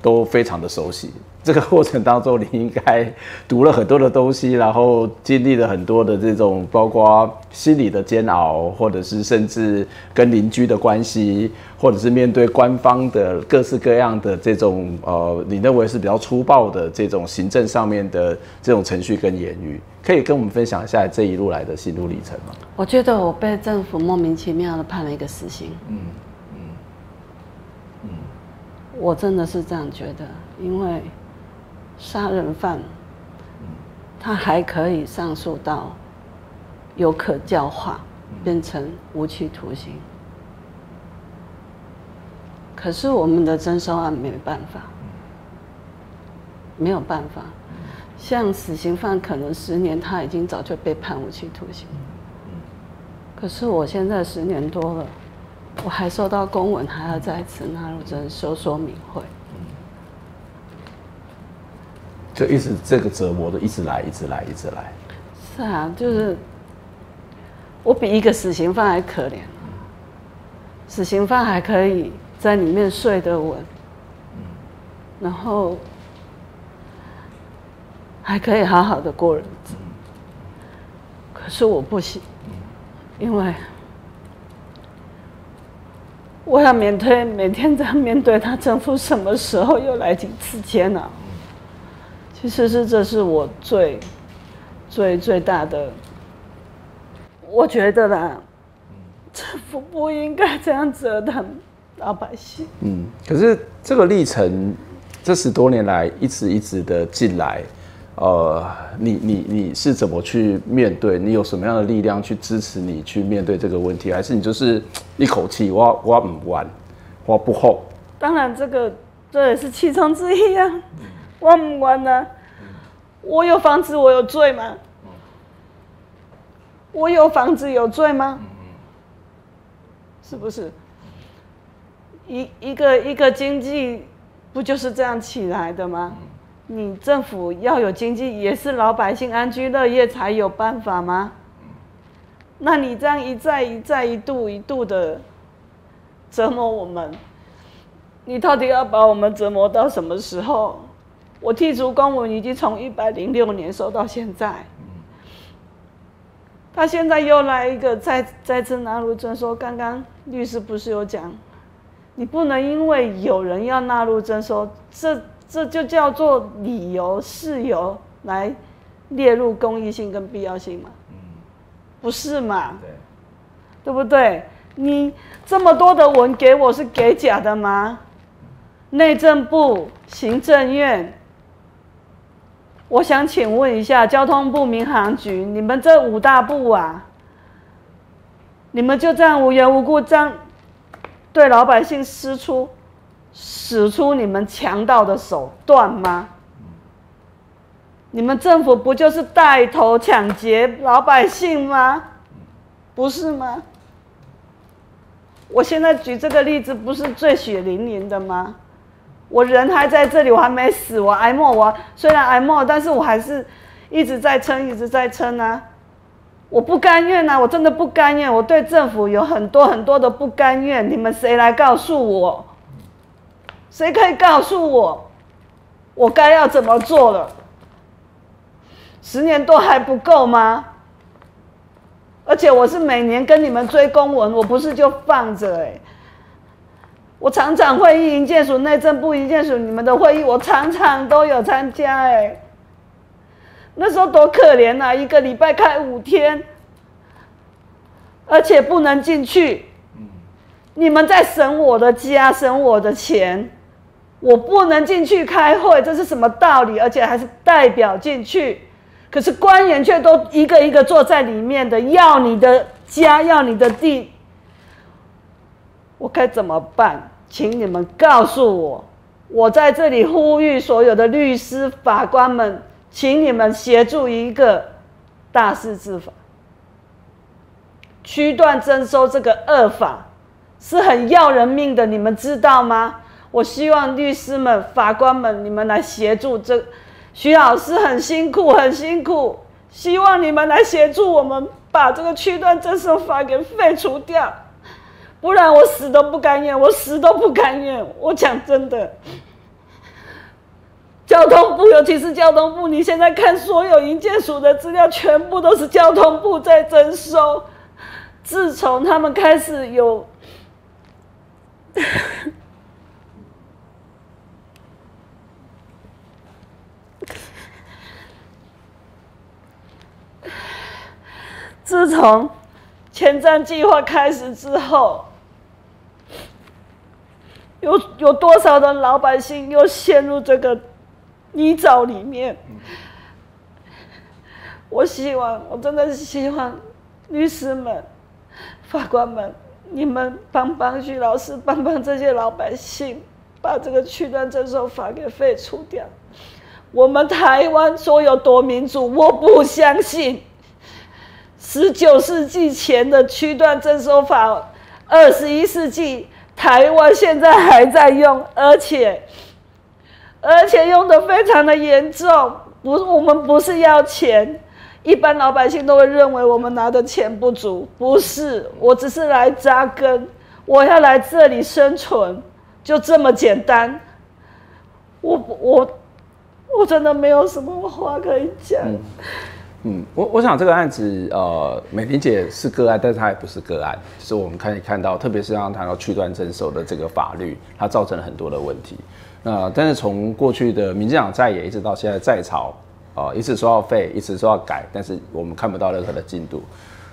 都非常的熟悉。这个过程当中，你应该读了很多的东西，然后经历了很多的这种，包括心理的煎熬，或者是甚至跟邻居的关系，或者是面对官方的各式各样的这种，呃，你认为是比较粗暴的这种行政上面的这种程序跟言语，可以跟我们分享一下这一路来的心路历程吗？我觉得我被政府莫名其妙的判了一个死刑。嗯嗯嗯，我真的是这样觉得，因为。杀人犯，他还可以上诉到有可教化，变成无期徒刑。可是我们的征收案没办法，没有办法。像死刑犯可能十年，他已经早就被判无期徒刑。可是我现在十年多了，我还收到公文，还要再次纳入征收说明会。就一直这个折磨的一直来，一直来，一直来。是啊，就是我比一个死刑犯还可怜，死刑犯还可以在里面睡得稳，然后还可以好好的过日子，可是我不行，因为我要面对每天在面对他，政府什么时候又来几次煎熬？其实是这是我最。最最大的，我觉得啦，政府不应该这样折腾老百姓。嗯，可是这个历程，这十多年来一直一直的进来，呃，你你你是怎么去面对？你有什么样的力量去支持你去面对这个问题？还是你就是一口气，挖挖不完，挖不厚？当然，这个这也是其中之一啊，我不完呢。我有房子，我有罪吗？我有房子有罪吗？是不是？一一个一个经济不就是这样起来的吗？你政府要有经济，也是老百姓安居乐业才有办法吗？那你这样一再一再一度一度的折磨我们，你到底要把我们折磨到什么时候？我剔除公文已经从一百零六年收到现在，他现在又来一个再再次纳入征收。刚刚律师不是有讲，你不能因为有人要纳入征收，这这就叫做理由事由来列入公益性跟必要性嘛？不是嘛？对，对不对？你这么多的文给我是给假的吗？内政部、行政院。我想请问一下，交通部、民航局，你们这五大部啊，你们就这样无缘无故这样对老百姓施出、使出你们强盗的手段吗？你们政府不就是带头抢劫老百姓吗？不是吗？我现在举这个例子，不是最血淋淋的吗？我人还在这里，我还没死，我挨骂，我虽然挨骂，但是我还是一直在撑，一直在撑啊！我不甘愿啊，我真的不甘愿，我对政府有很多很多的不甘愿。你们谁来告诉我？谁可以告诉我，我该要怎么做了？十年多还不够吗？而且我是每年跟你们追公文，我不是就放着哎。我常常会议、营建署、内政部、营建署，你们的会议我常常都有参加。哎，那时候多可怜呐，一个礼拜开五天，而且不能进去。你们在省我的家，省我的钱，我不能进去开会，这是什么道理？而且还是代表进去，可是官员却都一个一个坐在里面的，要你的家，要你的地，我该怎么办？请你们告诉我，我在这里呼吁所有的律师、法官们，请你们协助一个大事治法。区段征收这个恶法是很要人命的，你们知道吗？我希望律师们、法官们，你们来协助这徐老师很辛苦，很辛苦，希望你们来协助我们把这个区段征收法给废除掉。不然我死都不甘愿，我死都不甘愿。我讲真的，交通部，尤其是交通部，你现在看所有营建署的资料，全部都是交通部在征收。自从他们开始有，自从前瞻计划开始之后。有有多少的老百姓又陷入这个泥沼里面？我希望，我真的是希望律师们、法官们，你们帮帮徐老师，帮帮这些老百姓，把这个区段征收法给废除掉。我们台湾说有多民主，我不相信。十九世纪前的区段征收法，二十一世纪。台湾现在还在用，而且而且用的非常的严重。不，我们不是要钱，一般老百姓都会认为我们拿的钱不足，不是，我只是来扎根，我要来这里生存，就这么简单。我我我真的没有什么话可以讲。嗯我我想这个案子，呃，美玲姐是个案，但是她也不是个案，就是我们可以看到，特别是刚刚谈到区段征收的这个法律，它造成了很多的问题。那但是从过去的民进党在野，一直到现在在朝，啊，一直说要废，一直说要改，但是我们看不到任何的进度。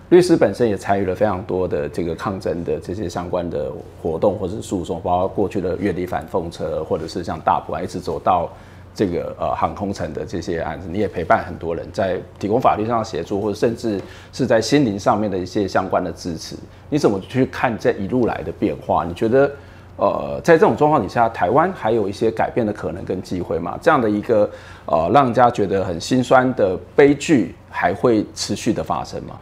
律师本身也参与了非常多的这个抗争的这些相关的活动或者诉讼，包括过去的月底反奉车，或者是像大埔案，一直走到。这个呃航空城的这些案子，你也陪伴很多人在提供法律上的协助，或者甚至是在心灵上面的一些相关的支持。你怎么去看这一路来的变化？你觉得呃在这种状况底下，台湾还有一些改变的可能跟机会吗？这样的一个呃让人家觉得很心酸的悲剧，还会持续的发生吗？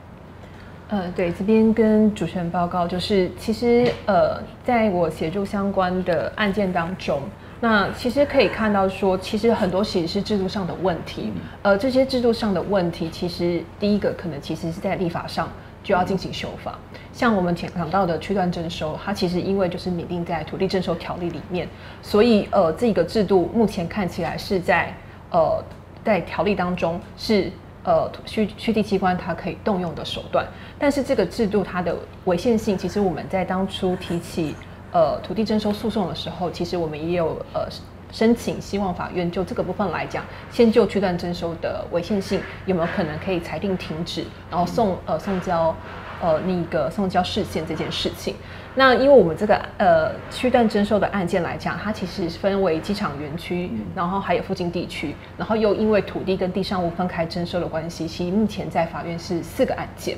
呃，对，这边跟主持人报告，就是其实呃在我协助相关的案件当中。那其实可以看到，说其实很多其实是制度上的问题，呃，这些制度上的问题，其实第一个可能其实是在立法上就要进行修法。像我们前讲到的区段征收，它其实因为就是拟定在土地征收条例里面，所以呃，这个制度目前看起来是在呃在条例当中是呃区区地机关它可以动用的手段，但是这个制度它的违宪性，其实我们在当初提起。呃，土地征收诉讼的时候，其实我们也有呃申请，希望法院就这个部分来讲，先就区段征收的违宪性有没有可能可以裁定停止，然后送呃送交呃那个送交市县这件事情。那因为我们这个呃区段征收的案件来讲，它其实分为机场园区，然后还有附近地区，然后又因为土地跟地上物分开征收的关系，其实目前在法院是四个案件。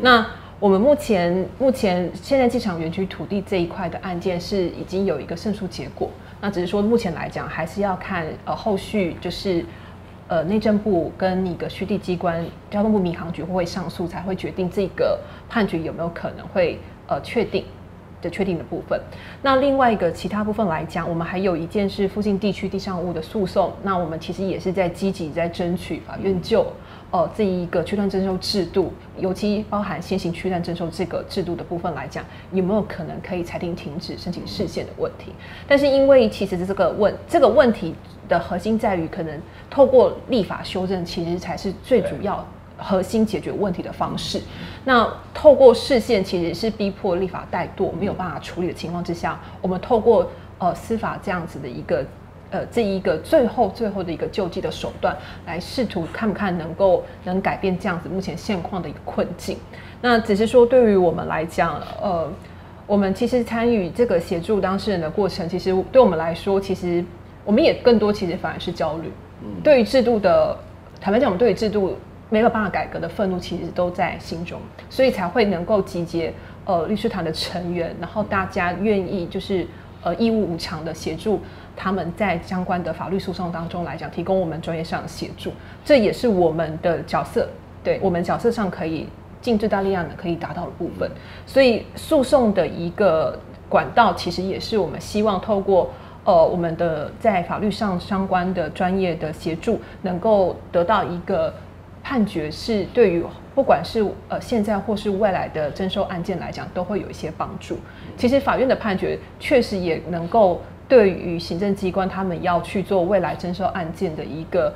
那我们目前目前现在机场园区土地这一块的案件是已经有一个胜诉结果，那只是说目前来讲还是要看呃后续就是呃内政部跟一个虚地机关交通部民航局会上诉才会决定这个判决有没有可能会呃确定的确定的部分。那另外一个其他部分来讲，我们还有一件是附近地区地上物的诉讼，那我们其实也是在积极在争取法院就。呃，这一个区段征收制度，尤其包含先行区段征收这个制度的部分来讲，有没有可能可以裁定停止申请视线的问题？但是因为其实这个问这个问题的核心在于，可能透过立法修正，其实才是最主要核心解决问题的方式。那透过视线，其实是逼迫立法怠惰，没有办法处理的情况之下，我们透过呃司法这样子的一个。呃，这一个最后最后的一个救济的手段，来试图看不看能够能改变这样子目前现况的一个困境。那只是说，对于我们来讲，呃，我们其实参与这个协助当事人的过程，其实对我们来说，其实我们也更多其实反而是焦虑。嗯，对于制度的坦白讲，我们对于制度没有办法改革的愤怒，其实都在心中，所以才会能够集结呃律师团的成员，然后大家愿意就是呃义务无偿的协助。他们在相关的法律诉讼当中来讲，提供我们专业上的协助，这也是我们的角色，对我们角色上可以尽最大力量的可以达到的部分。所以诉讼的一个管道，其实也是我们希望透过呃我们的在法律上相关的专业的协助，能够得到一个判决，是对于不管是呃现在或是未来的征收案件来讲，都会有一些帮助。其实法院的判决确实也能够。对于行政机关，他们要去做未来征收案件的一个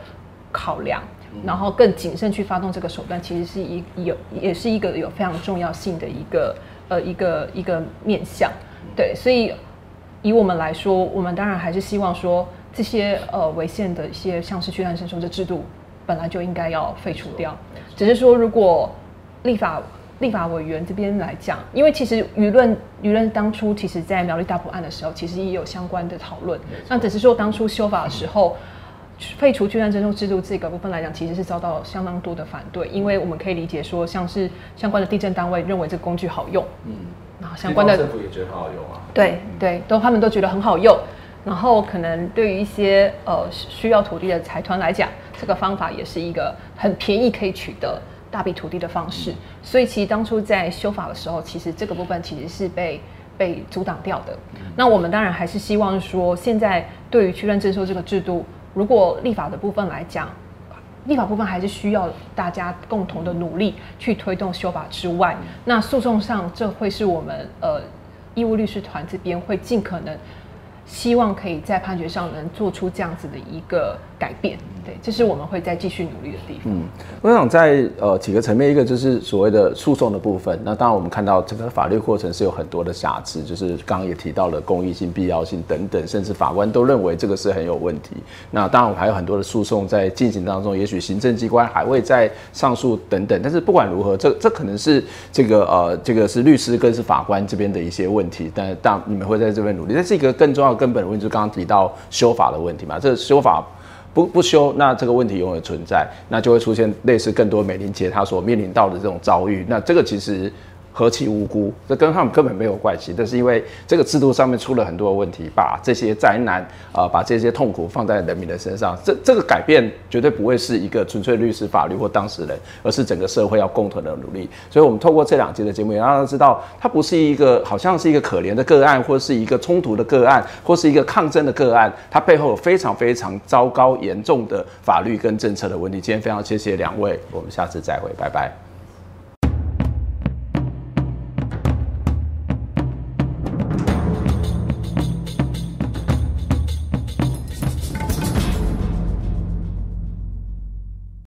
考量，然后更谨慎去发动这个手段，其实是一有也是一个有非常重要性的一个呃一个一个面向。对，所以以我们来说，我们当然还是希望说这些呃违宪的一些像是去案征收的制度，本来就应该要废除掉。只是说，如果立法。立法委员这边来讲，因为其实舆论舆论当初其实，在苗栗大埔案的时候，其实也有相关的讨论。那只是说当初修法的时候，废除居然征收制度这个部分来讲，其实是遭到相当多的反对。因为我们可以理解说，像是相关的地震单位认为这个工具好用，嗯，然后相关的政府也觉得很好用啊。对对，都他们都觉得很好用。然后可能对于一些呃需要土地的财团来讲，这个方法也是一个很便宜可以取得。大笔土地的方式，所以其实当初在修法的时候，其实这个部分其实是被被阻挡掉的。那我们当然还是希望说，现在对于区段征收这个制度，如果立法的部分来讲，立法部分还是需要大家共同的努力去推动修法之外，那诉讼上这会是我们呃义务律师团这边会尽可能。希望可以在判决上能做出这样子的一个改变，对，这是我们会再继续努力的地方。嗯，我想在呃几个层面，一个就是所谓的诉讼的部分。那当然我们看到整个法律过程是有很多的瑕疵，就是刚刚也提到了公益性、必要性等等，甚至法官都认为这个是很有问题。那当然我们还有很多的诉讼在进行当中，也许行政机关还会在上诉等等。但是不管如何，这这可能是这个呃这个是律师跟是法官这边的一些问题。但但你们会在这边努力，这是一个更重要。根本的问题就刚刚提到修法的问题嘛，这修法不不修，那这个问题永远存在，那就会出现类似更多美玲姐她所面临到的这种遭遇，那这个其实。何其无辜，这跟他们根本没有关系。但是因为这个制度上面出了很多问题，把这些灾难啊，把这些痛苦放在人民的身上，这这个改变绝对不会是一个纯粹律师、法律或当事人，而是整个社会要共同的努力。所以，我们透过这两集的节目，也让大家知道，它不是一个好像是一个可怜的个案，或是一个冲突的个案，或是一个抗争的个案，它背后有非常非常糟糕、严重的法律跟政策的问题。今天非常谢谢两位，我们下次再会，拜拜。